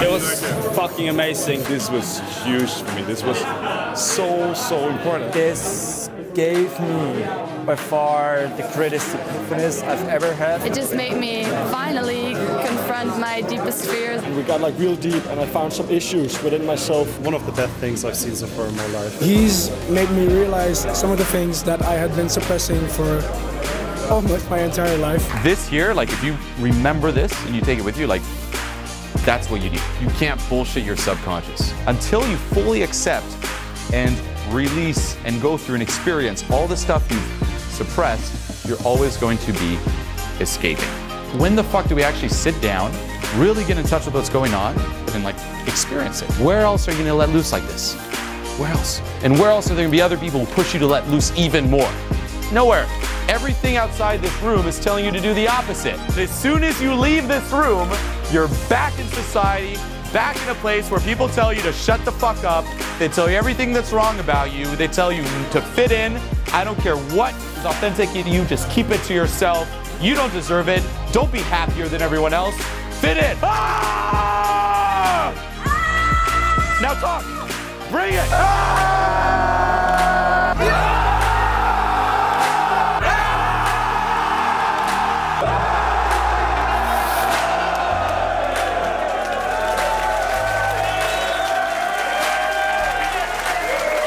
It was fucking amazing. This was huge for me. This was so, so important. This gave me by far the greatest epiphanies I've ever had. It just made me finally confront my deepest fears. We got like real deep and I found some issues within myself. One of the best things I've seen so far in my life. He's made me realize some of the things that I had been suppressing for almost my entire life. This year, like if you remember this and you take it with you, like that's what you do. You can't bullshit your subconscious. Until you fully accept and release and go through and experience all the stuff you've suppressed, you're always going to be escaping. When the fuck do we actually sit down, really get in touch with what's going on, and like experience it? Where else are you gonna let loose like this? Where else? And where else are there gonna be other people who push you to let loose even more? Nowhere. Everything outside this room is telling you to do the opposite. As soon as you leave this room, you're back in society, back in a place where people tell you to shut the fuck up. They tell you everything that's wrong about you. They tell you to fit in. I don't care what is authentic in you, just keep it to yourself. You don't deserve it. Don't be happier than everyone else. Fit in. Ah! Now talk. Bring it.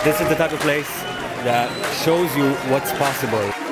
This is the type of place that shows you what's possible.